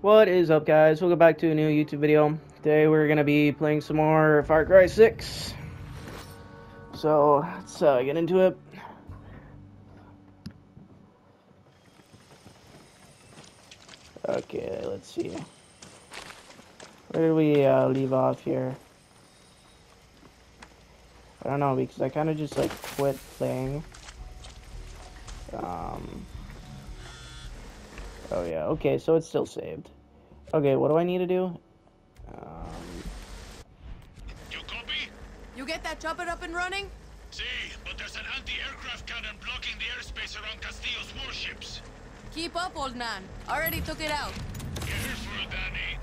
What is up guys? Welcome back to a new YouTube video. Today we're to be playing some more Far Cry 6. So, let's uh, get into it. Okay, let's see. Where did we uh, leave off here? I don't know, because I kind of just like quit playing. Um... Oh yeah, okay, so it's still saved. Okay, what do I need to do? Um... You copy? You get that chopper up and running? See, but there's an anti-aircraft cannon blocking the airspace around Castillo's warships. Keep up, old man. Already took it out. Careful, Danny.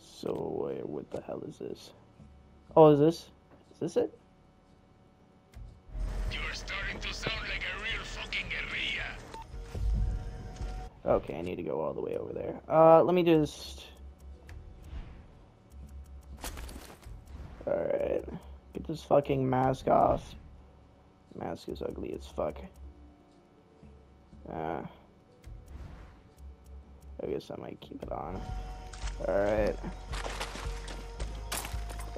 So, wait, what the hell is this? Oh, is this? Is this it? You're starting to sound like Okay, I need to go all the way over there. Uh, let me just... Alright. Get this fucking mask off. Mask is ugly as fuck. Uh, I guess I might keep it on. Alright.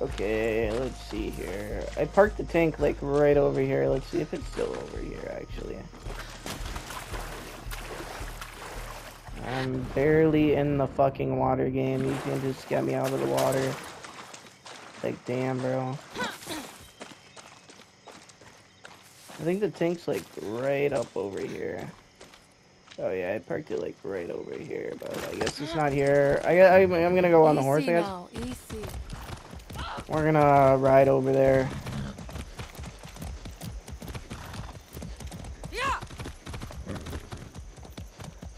Okay, let's see here. I parked the tank like right over here. Let's see if it's still over here actually. I'm barely in the fucking water game. You can just get me out of the water. Like, damn, bro. I think the tank's like right up over here. Oh yeah, I parked it like right over here, but I guess it's not here. I, I I'm gonna go on the horse. I guess we're gonna ride over there. Yeah.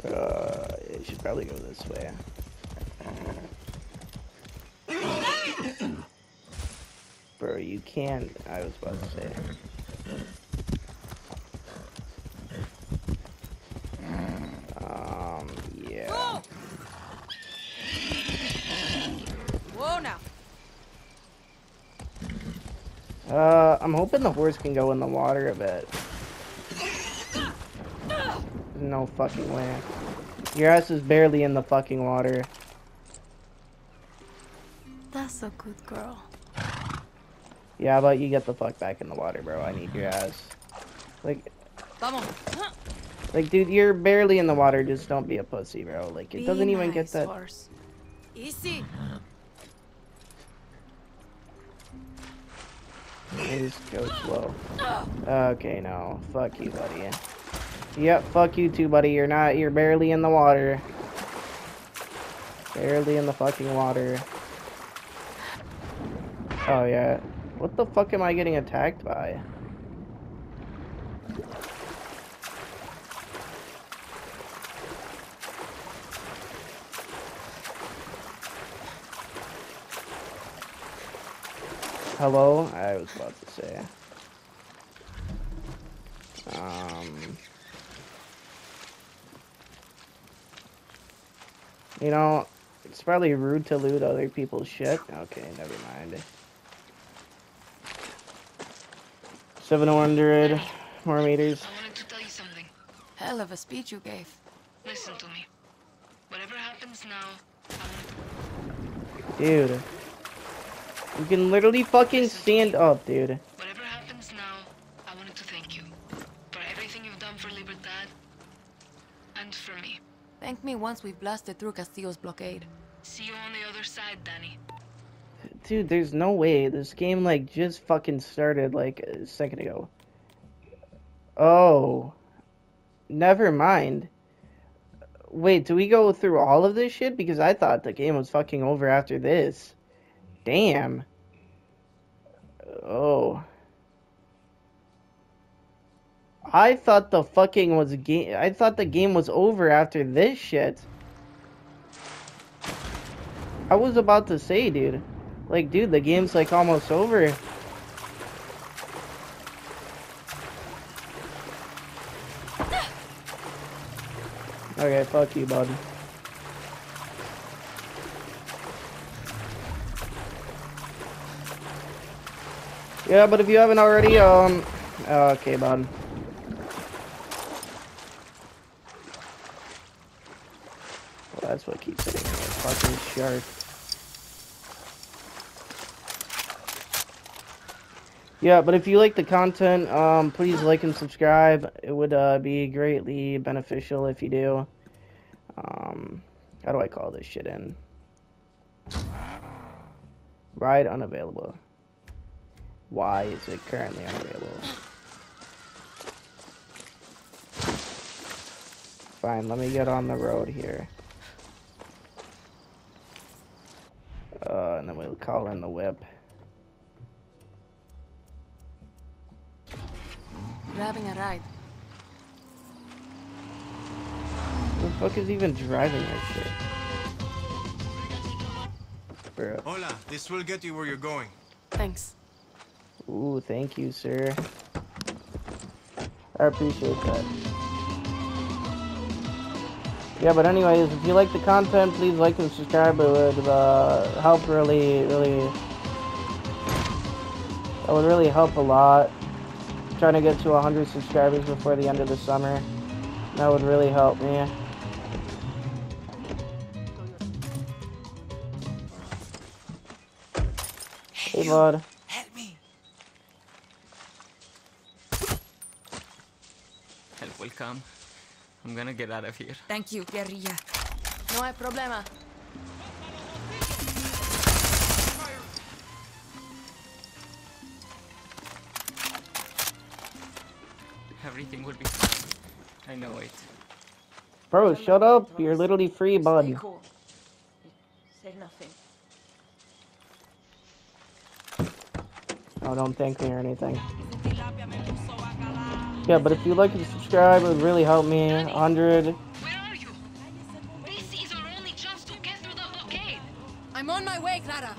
Uh, it should probably go this way. Bro, you can't. I was about to say. Um, yeah. Go. Whoa now. Uh, I'm hoping the horse can go in the water a bit. No fucking way. Your ass is barely in the fucking water. That's a good girl. Yeah, but you get the fuck back in the water, bro. I need your ass. Like, like, dude, you're barely in the water. Just don't be a pussy, bro. Like, it doesn't even get that. Easy. Just go slow. Okay, no. Fuck you, buddy. Yep, fuck you too, buddy. You're not. You're barely in the water. Barely in the fucking water. Oh yeah. What the fuck am I getting attacked by? Hello? I was about to say. Um. You know, it's probably rude to loot other people's shit. Okay, never mind. 700 more meters. I wanted to tell you something. Hell of a speech you gave. Listen to me. Whatever happens now, I want Dude. You can literally fucking stand up, dude. whatever happens now, I wanted to thank you for everything you've done for Libertad and for me. Thank me once we've blasted through Castillo's blockade. See you on the other side, Danny. Dude, there's no way. This game, like, just fucking started, like, a second ago. Oh. Never mind. Wait, do we go through all of this shit? Because I thought the game was fucking over after this. Damn. Oh. I thought the fucking was game. I thought the game was over after this shit. I was about to say, dude. Like, dude, the game's like almost over. Okay, fuck you, bud. Yeah, but if you haven't already, um, okay, bud. Well, that's what keeps hitting me. Fucking shark. Yeah, but if you like the content, um, please like and subscribe. It would uh, be greatly beneficial if you do. Um, how do I call this shit in? Ride unavailable. Why is it currently unavailable? Fine, let me get on the road here. Uh, and then we'll call in the whip. Grabbing a ride. Who the fuck is even driving this shit? Bro. Hola, this will get you where you're going. Thanks. Ooh, thank you, sir. I appreciate that. Yeah, but anyways, if you like the content, please like and subscribe. It would uh, help really, really... That would really help a lot. Trying to get to 100 subscribers before the end of the summer. That would really help me. Hey, bud. Help me. Help will come. I'm gonna get out of here. Thank you, guerrilla. No hay problema. Everything will be fine. I know it. Bro, shut up. You're literally free, Stay bud. cool. Say nothing. Oh, don't thank me or anything. Yeah, but if you like and subscribe, it would really help me. 100. Where are you? This is only chance to get through the blockade. I'm on my way, Clara.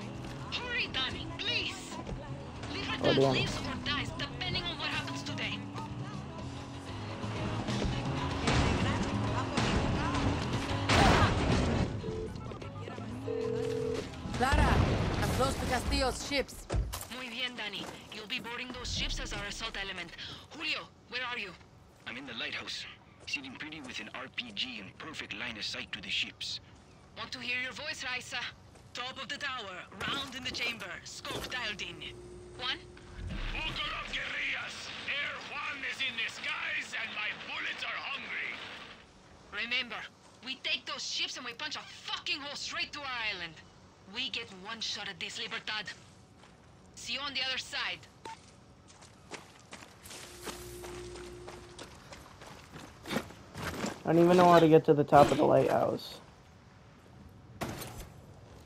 Hurry, Danny, please. Oh, Libertad damn. lives close to Castillo's ships. Muy bien, Danny. You'll be boarding those ships as our assault element. Julio, where are you? I'm in the lighthouse, sitting pretty with an RPG in perfect line of sight to the ships. Want to hear your voice, Raisa? Top of the tower, round in the chamber, scope dialed in. One? Buckle guerrillas! Air Juan is in the skies, and my bullets are hungry! Remember, we take those ships and we punch a fucking hole straight to our island. We get one shot at this, Libertad. See you on the other side. I don't even know how to get to the top of the lighthouse.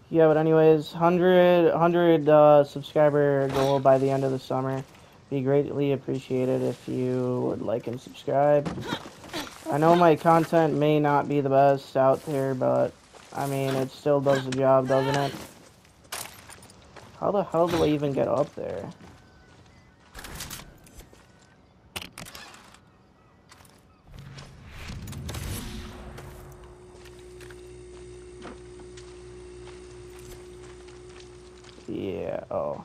Yeah, but anyways, 100, 100 uh, subscriber goal by the end of the summer. Be greatly appreciated if you would like and subscribe. I know my content may not be the best out there, but I mean, it still does the job, doesn't it? How the hell do I even get up there? Yeah, oh.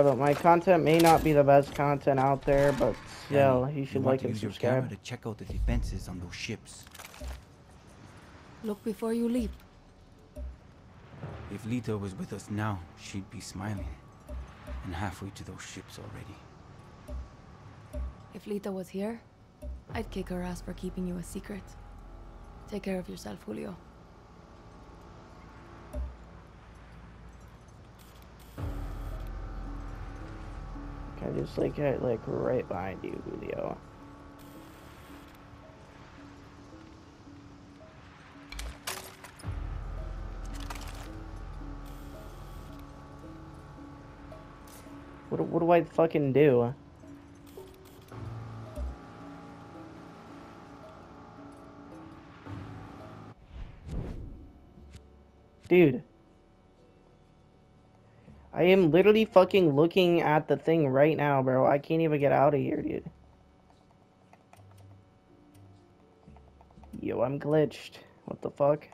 Yeah, but my content may not be the best content out there, but still, Danny, you should want like to and use your subscribe. camera to check out the defenses on those ships. Look before you leap. If Lita was with us now, she'd be smiling. And halfway to those ships already. If Lita was here, I'd kick her ass for keeping you a secret. Take care of yourself, Julio. Just like get like right behind you, Julio. What, what do I fucking do? Dude. I am literally fucking looking at the thing right now, bro. I can't even get out of here, dude. Yo, I'm glitched. What the fuck?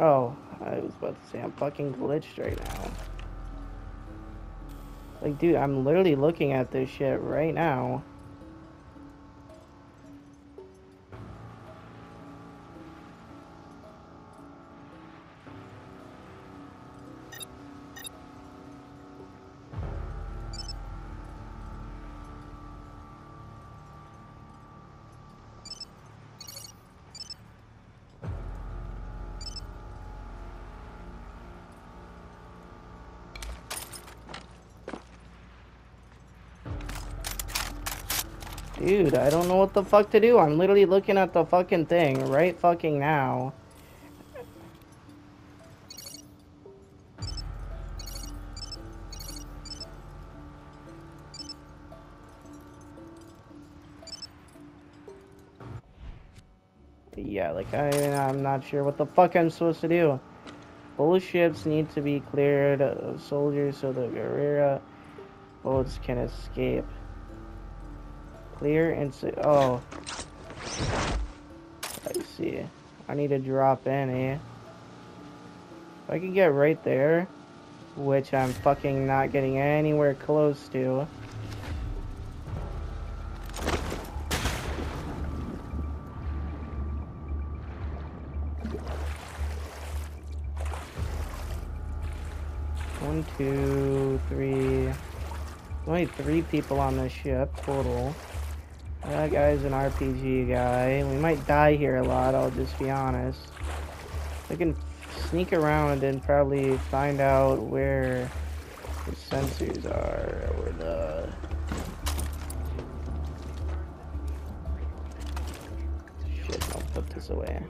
Oh, I was about to say I'm fucking glitched right now. Like, dude, I'm literally looking at this shit right now. Dude, I don't know what the fuck to do. I'm literally looking at the fucking thing right fucking now. Yeah, like, I, I'm not sure what the fuck I'm supposed to do. Both ships need to be cleared of soldiers so the Guerrera boats can escape. Clear and say, oh. I see. I need to drop in, eh? If I can get right there, which I'm fucking not getting anywhere close to. One, two, three. Only three people on this ship total. That guy's an RPG guy. We might die here a lot, I'll just be honest. We can sneak around and probably find out where the sensors are, or the... Shit, I'll put this away.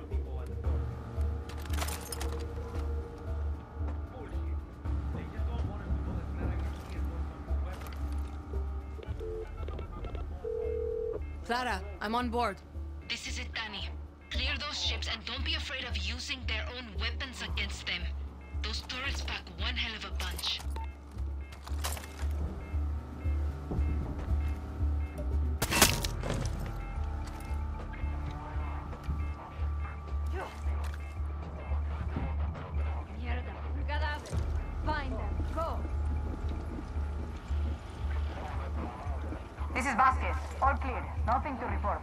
Clara, I'm on board. This is it, Danny. Clear those ships and don't be afraid of using their own weapons against them. Those turrets pack one hell of a punch. This is Vasquez. All clear. Nothing to report.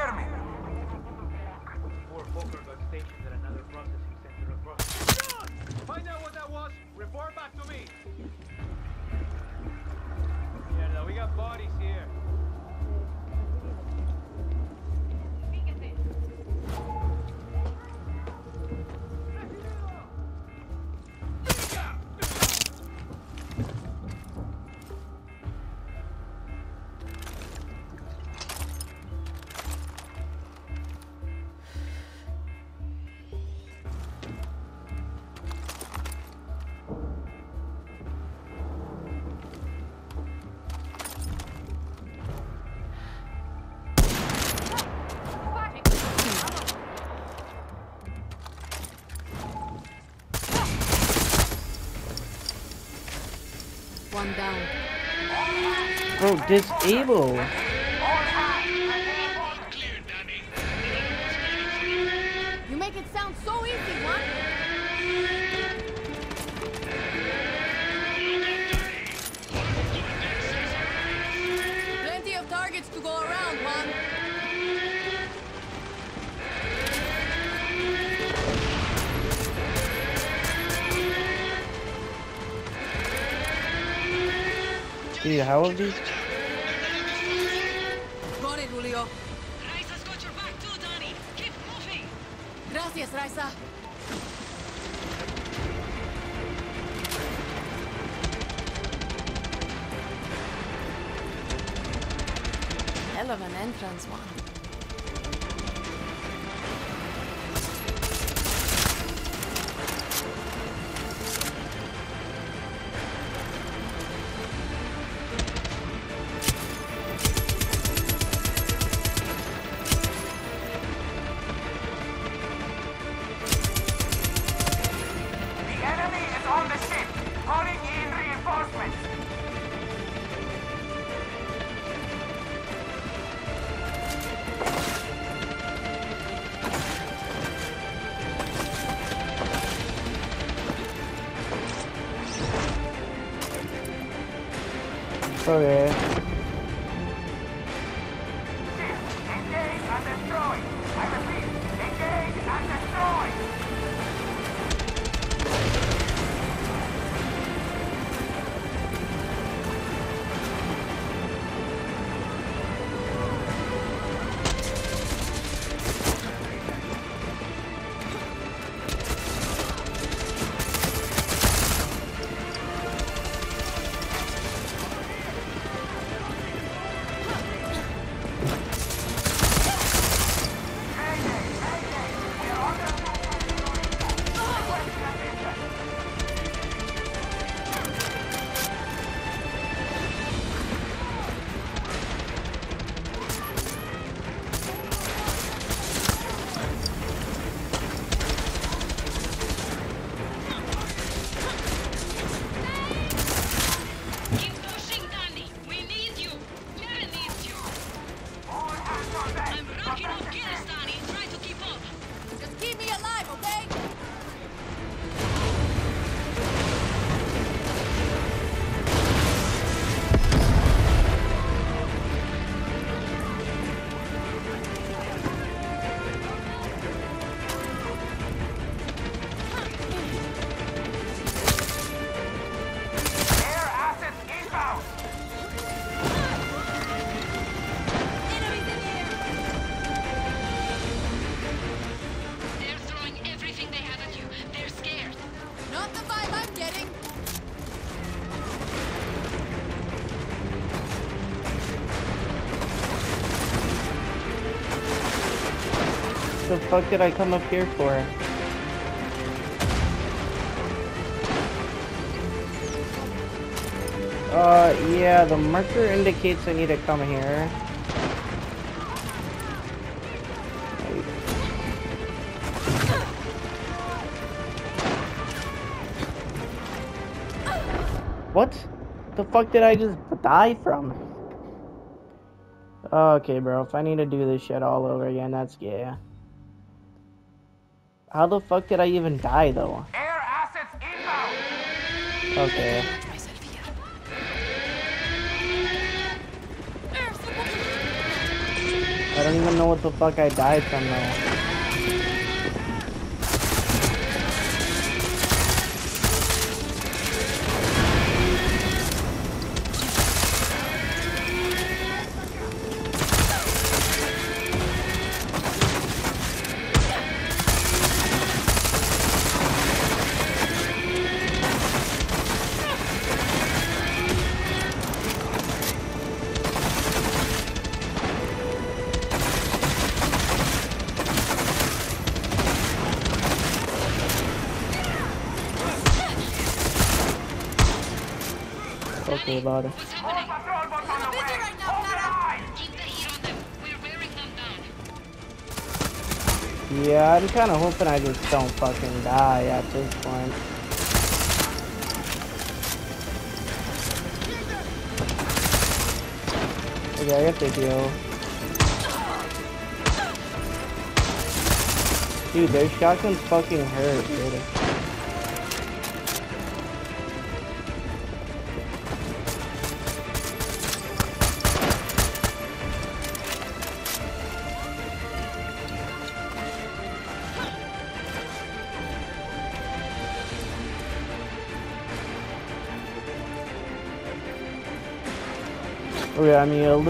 at another processing center across. Find out what that was. Report back to me. Yeah, we got bodies here. One down. Bro, disable. Dude, how have these? Got it, Julio. Raisa's got your back too, Donnie. Keep moving. Gracias, Raisa. Hell of an entrance one. Okay. I'm rocking off kills, fuck did I come up here for? Uh, yeah, the marker indicates I need to come here. What? The fuck did I just die from? Okay, bro, if I need to do this shit all over again, that's yeah. How the fuck did I even die, though? Air assets inbound. Okay. I don't even know what the fuck I died from, though. Yeah, I'm kind of hoping I just don't fucking die at this point. Okay, I got the deal. Dude, their shotguns fucking hurt, dude. Okay, I'm healed.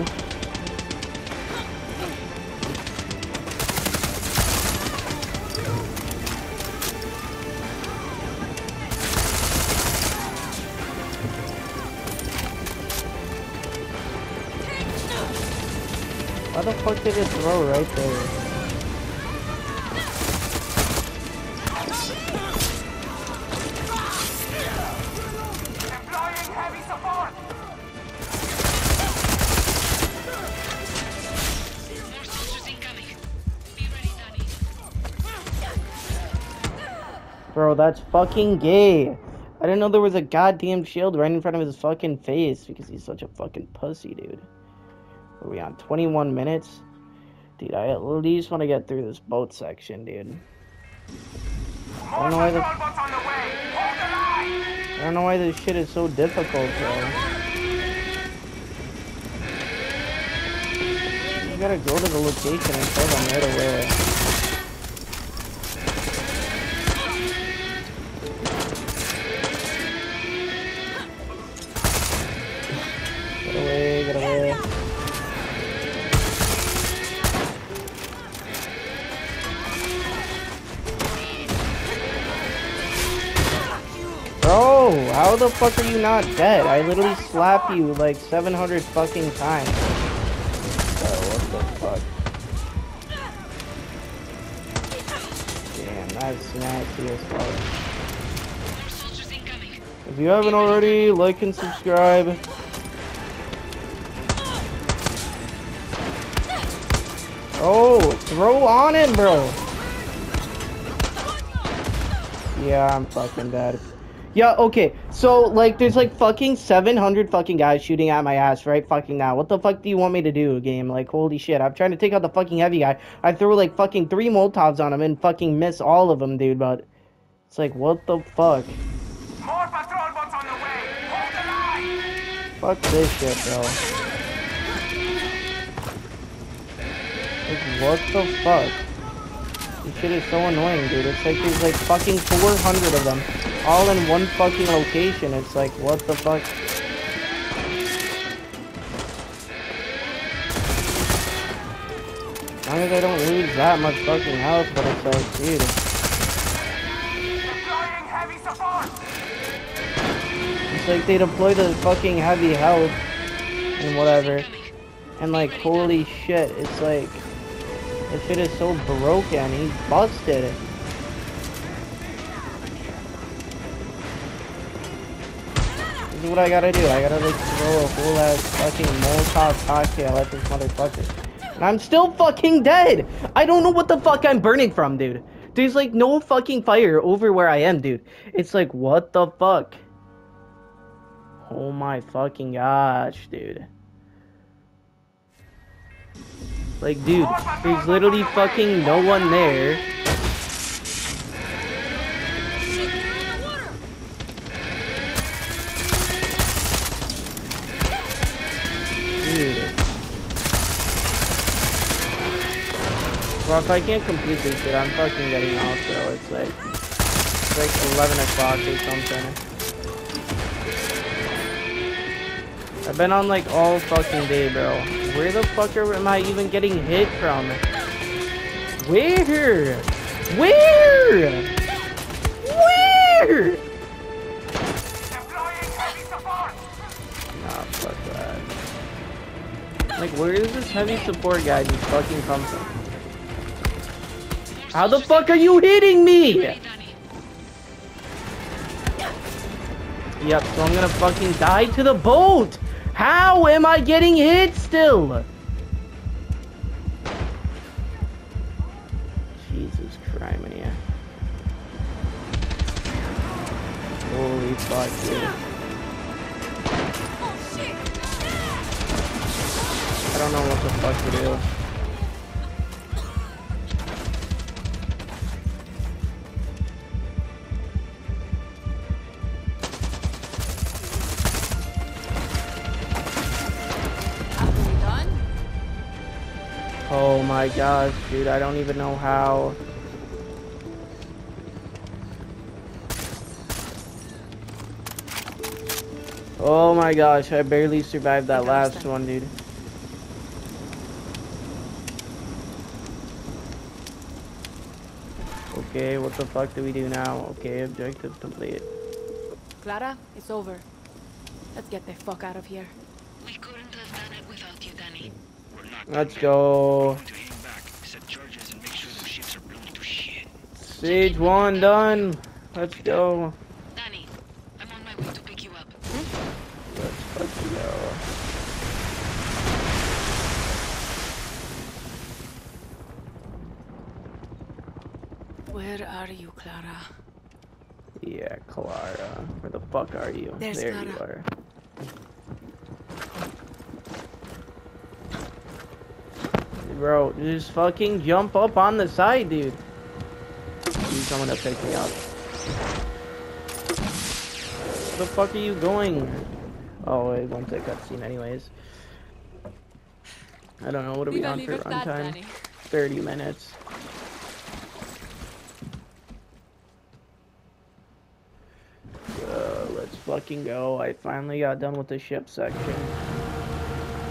Why the fuck did it throw right there? Bro, that's fucking gay. I didn't know there was a goddamn shield right in front of his fucking face because he's such a fucking pussy, dude. Are we on 21 minutes? Dude, I at least want to get through this boat section, dude. I don't know why line. I don't know why this shit is so difficult, bro. You gotta go to the location and tell them right away. How the fuck are you not dead? I literally slapped you like 700 fucking times. Bro, what the fuck? Damn, that's nasty as fuck. More soldiers incoming. If you haven't already, like and subscribe. Oh, throw on him, bro. Yeah, I'm fucking dead. Yeah, okay. So, like, there's like fucking 700 fucking guys shooting at my ass right fucking now. What the fuck do you want me to do, game? Like, holy shit. I'm trying to take out the fucking heavy guy. I throw like fucking three Molotovs on him and fucking miss all of them, dude, but it's like, what the fuck? More patrol boats on the way. Hold the line. Fuck this shit, bro. Like, what the fuck? This shit is so annoying, dude. It's like there's like fucking 400 of them, all in one fucking location. It's like, what the fuck? As long as I don't lose that much fucking health, but it's like, dude. Deploying heavy support. It's like they deploy the fucking heavy health and whatever. And like, holy shit, it's like, this shit is so broken. He's busted. This is what I gotta do. I gotta like throw a whole ass fucking Molotov cocktail at this motherfucker. And I'm still fucking dead. I don't know what the fuck I'm burning from, dude. There's like no fucking fire over where I am, dude. It's like, what the fuck? Oh my fucking gosh, dude. Like, dude, there's literally fucking no one there. If I can't complete this shit, I'm fucking getting off, so it's like, it's like 11 o'clock or something. I've been on like all fucking day, bro. Where the fuck are, am I even getting hit from? Where? Where? Where? Nah, fuck that. Like, where does this heavy support guy just fucking come from? How the fuck are you hitting me? Yep, so I'm gonna fucking die to the boat! How am I getting hit still? Jesus Christ, man. Holy fuck, dude. I don't know what the fuck to do. My gosh, dude, I don't even know how. Oh my gosh, I barely survived that last understand. one, dude. Okay, what the fuck do we do now? Okay, objective complete. Clara, it's over. Let's get the fuck out of here. We couldn't have done it without you, Danny. Let's go. going to hang back, set charges, and make sure those ships are blown to shit. Stage one done. Let's go. Danny, I'm on my way to pick you up. Let's fucking go. Where are you, Clara? Yeah, Clara. Where the fuck are you? There's there you are. Bro, just fucking jump up on the side, dude. He's coming to pick me up. Where the fuck are you going? Oh, it won't take cutscene anyways. I don't know, what are we on for runtime? 30 minutes. Uh, let's fucking go. I finally got done with the ship section.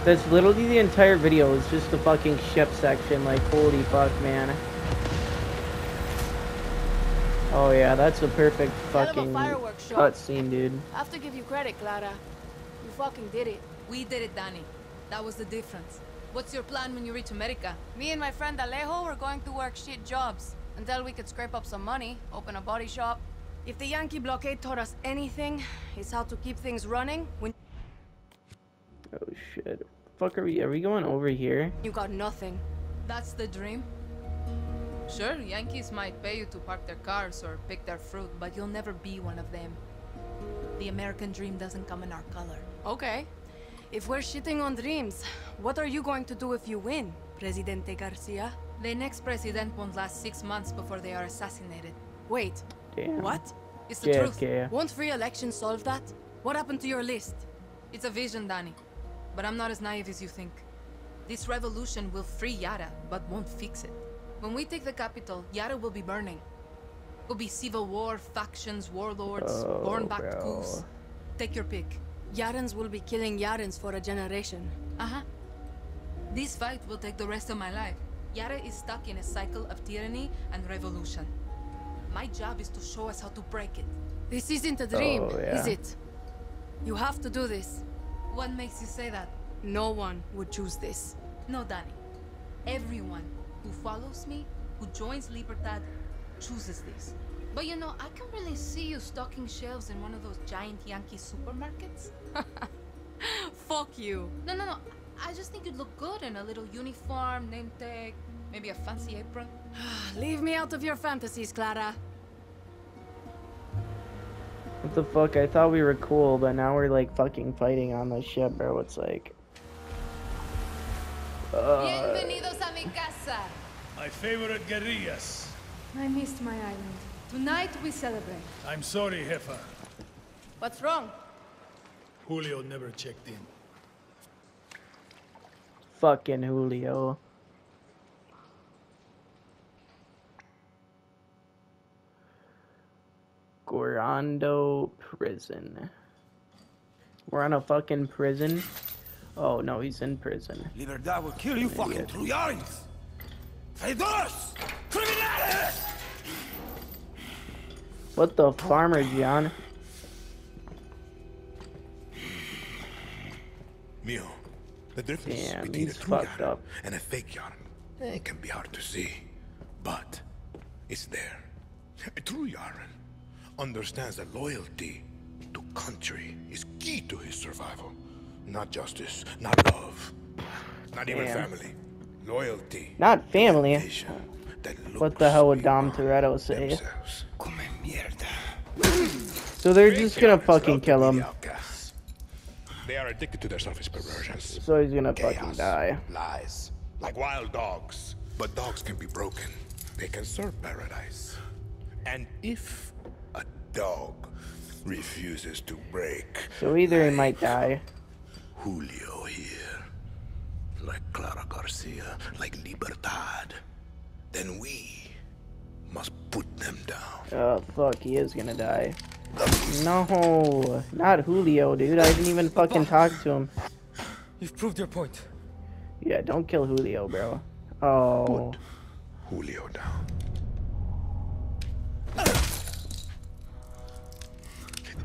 That's literally the entire video. It's just the fucking ship section. Like, holy fuck, man. Oh yeah, that's a perfect Hell of a fucking cutscene, dude. I have to give you credit, Clara. You fucking did it. We did it, Danny. That was the difference. What's your plan when you reach America? Me and my friend Alejo were going to work shit jobs until we could scrape up some money, open a body shop. If the Yankee blockade taught us anything, it's how to keep things running when Oh shit. Fuck are we? Are we going over here? you got nothing. That's the dream? Sure, Yankees might pay you to park their cars or pick their fruit, but you'll never be one of them. The American dream doesn't come in our color. Okay. If we're shitting on dreams, what are you going to do if you win, Presidente Garcia? The next president won't last six months before they are assassinated. Wait, Damn. what? It's the truth. JFK. Won't free election solve that? What happened to your list? It's a vision, Danny. But I'm not as naive as you think. This revolution will free Yara, but won't fix it. When we take the capital, Yara will be burning. Will be civil war, factions, warlords, Oh, born back bro. coups. Take your pick. Yarans will be killing Yarans for a generation. Uh-huh. This fight will take the rest of my life. Yara is stuck in a cycle of tyranny and revolution. My job is to show us how to break it. This isn't a dream, Oh, yeah. is it? You have to do this. What makes you say that? No one would choose this. No, Danny. Everyone who follows me, who joins Libertad, chooses this. But you know, I can really see you stocking shelves in one of those giant Yankee supermarkets. Fuck you. No, no, no. I just think you'd look good in a little uniform, name tag, maybe a fancy apron. Leave me out of your fantasies, Clara. What the fuck? I thought we were cool, but now we're like fucking fighting on the ship, bro. It's like. Uh, Bienvenidos a mi casa. My favorite guerrillas. I missed my island. Tonight we celebrate. I'm sorry, Jefa. What's wrong? Julio never checked in. fucking Julio. Gorando prison. We're on a fucking prison. Oh no, he's in prison. Libertad will kill you fucking Trujans! Traidores! Criminales! What the farmer, John? Mio, the difference Damn, between a true fucked Yaran up. and a fake Yaran it can be hard to see, but it's there. A true Yaran understands that loyalty to country is key to his survival. Not justice, not love, not even family. Loyalty. Not family. that What the hell would Dom Toretto say? So they're just gonna fucking kill him. They are addicted to their selfish perversions. So he's gonna fucking die. Lies. Like wild dogs. But dogs can be broken. They can serve paradise. And if a dog refuses to break, So either he might die. Julio here, like Clara Garcia, like Libertad, then we must put them down. Oh fuck, he is gonna die. No, not Julio, dude. I didn't even fucking talk to him. You've proved your point. Yeah, don't kill Julio, bro. Oh. Put Julio down.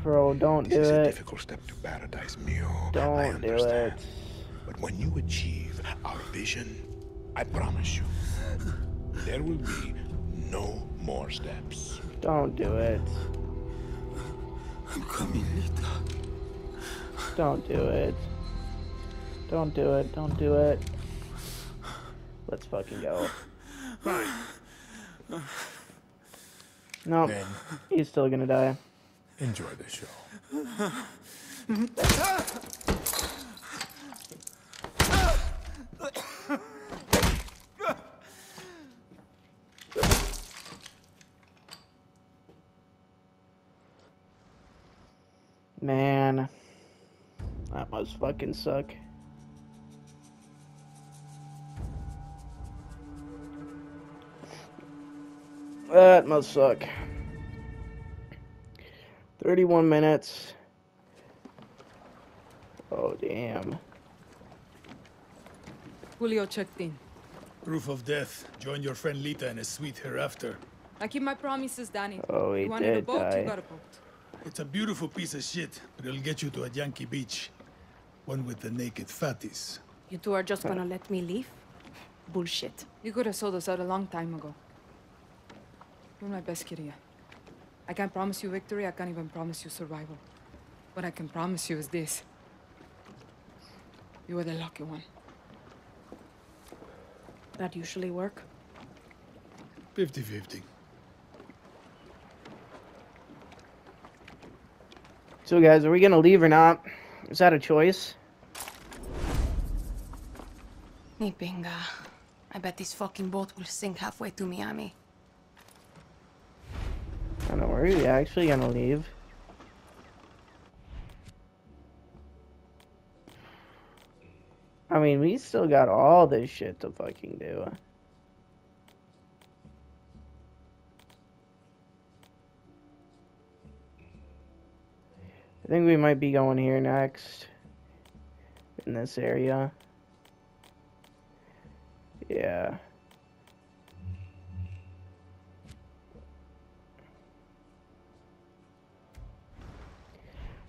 Bro, don't do it. This is a it. difficult step to paradise, Mio. I Don't do understand. it. But when you achieve our vision, I promise you, there will be no more steps. Don't do it. I'm coming, Lita. Don't do it. Don't do it. Don't do it. Let's fucking go. Fine. No, Then he's still gonna die. Enjoy the show. Man, that must fucking suck. That must suck. 31 minutes. Oh, damn. Julio checked in. Proof of death. Join your friend Lita in a suite hereafter. I keep my promises, Dani. Oh, he you wanted a boat, die. you got a boat. It's a beautiful piece of shit, but it'll get you to a Yankee beach. One with the naked fatties. You two are just gonna let me leave? Bullshit. You could have sold us out a long time ago. You're my best, Kiria. I can't promise you victory, I can't even promise you survival. What I can promise you is this. You are the lucky one. That usually work? 50-50. So, guys, are we gonna leave or not? Is that a choice? Ni pinga. I bet this fucking boat will sink halfway to Miami. Are we actually gonna leave? I mean, we still got all this shit to fucking do. I think we might be going here next. In this area. Yeah.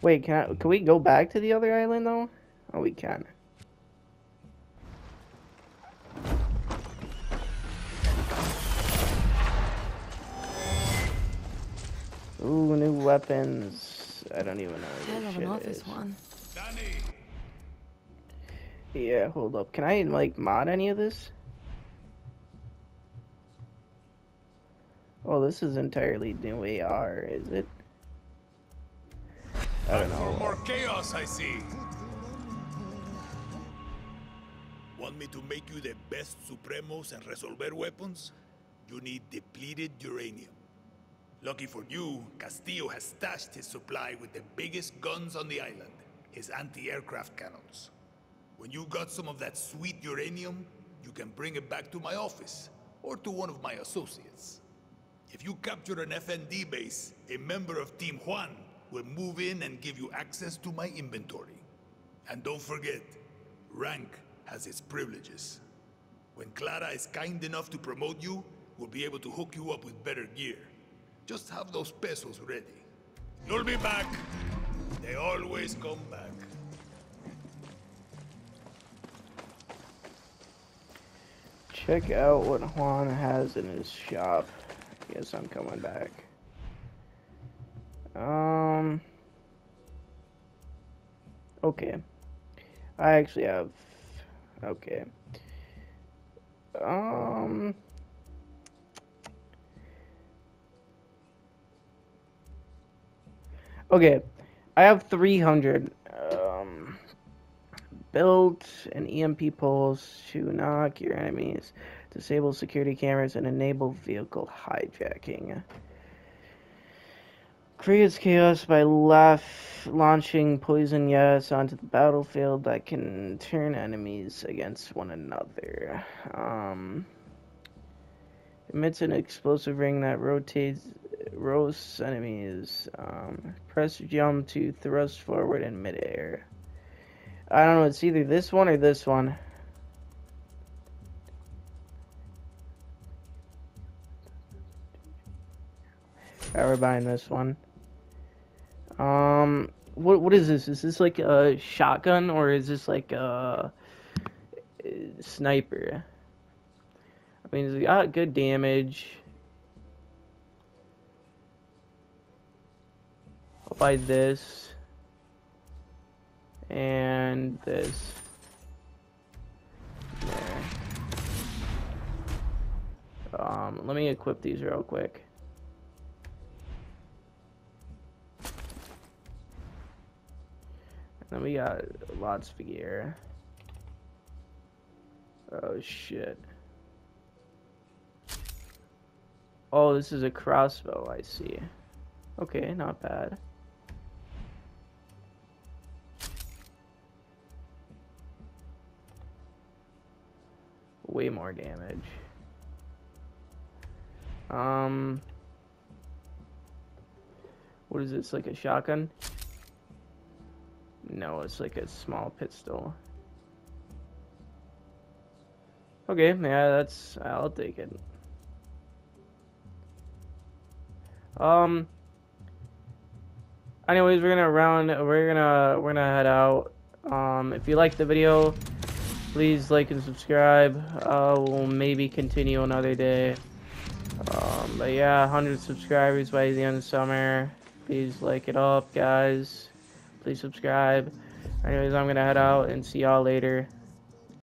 Wait, can I, can we go back to the other island though? Oh, we can. Ooh, new weapons. I don't even know what this shit one. Yeah, hold up. Can I like mod any of this? Oh, this is entirely new AR, is it? I don't know. More chaos, I see. Want me to make you the best Supremos and Resolver weapons? You need depleted uranium. Lucky for you, Castillo has stashed his supply with the biggest guns on the island, his anti-aircraft cannons. When you got some of that sweet uranium, you can bring it back to my office, or to one of my associates. If you capture an FND base, a member of Team Juan will move in and give you access to my inventory. And don't forget, rank has its privileges. When Clara is kind enough to promote you, we'll be able to hook you up with better gear. Just have those pesos ready. You'll be back. They always come back. Check out what Juan has in his shop. Guess I'm coming back. Um. Okay. I actually have. Okay. Um. Okay. I have 300. Um. Built an EMP pulse to knock your enemies, disable security cameras, and enable vehicle hijacking. Creates chaos by left launching poison yes onto the battlefield that can turn enemies against one another. Um, emits an explosive ring that rotates roast enemies. Um, press jump to thrust forward in midair. I don't know, it's either this one or this one. Alright, we're buying this one. Um, what what is this? Is this like a shotgun or is this like a, a sniper? I mean, it's got good damage. I'll buy this and this. There. Um, let me equip these real quick. Then we got lots of gear. Oh shit. Oh, this is a crossbow, I see. Okay, not bad. Way more damage. Um... What is this, like a shotgun? No, it's like a small pistol. Okay, yeah, that's... I'll take it. Um. Anyways, we're gonna round. We're gonna we're gonna head out. Um, if you like the video, please like and subscribe. Uh, we'll maybe continue another day. Um, but yeah, 100 subscribers by the end of summer. Please like it up, guys. Please subscribe. Anyways, I'm gonna head out and see y'all later.